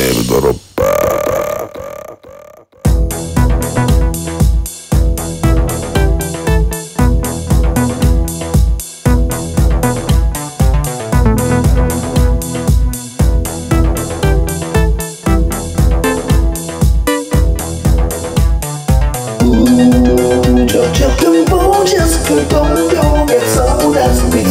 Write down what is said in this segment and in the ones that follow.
Miami little Just keep on, just keep on, don't get so that's a big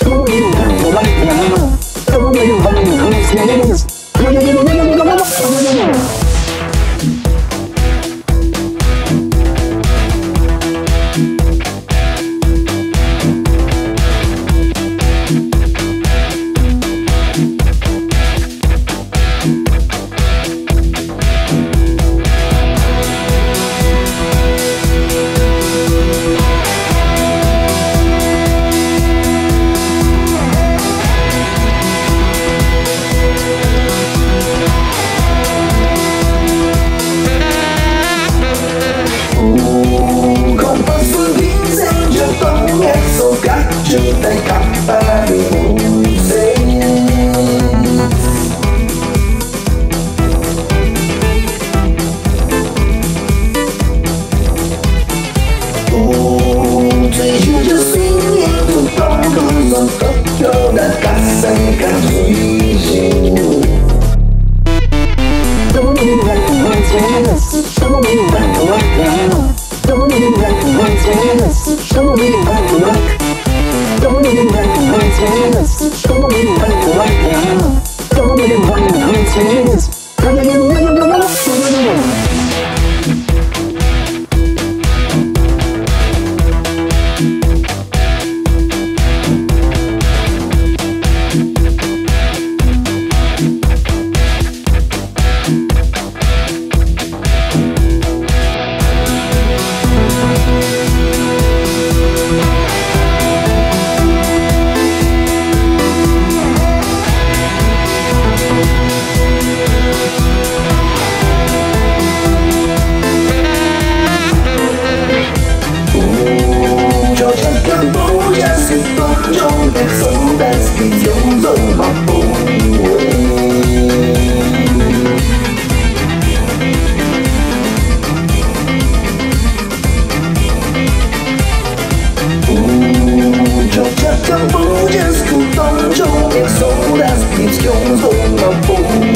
King sodas, pizzjones och abborre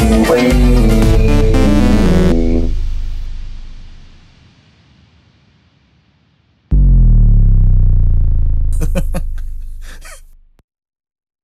Ha ha ha.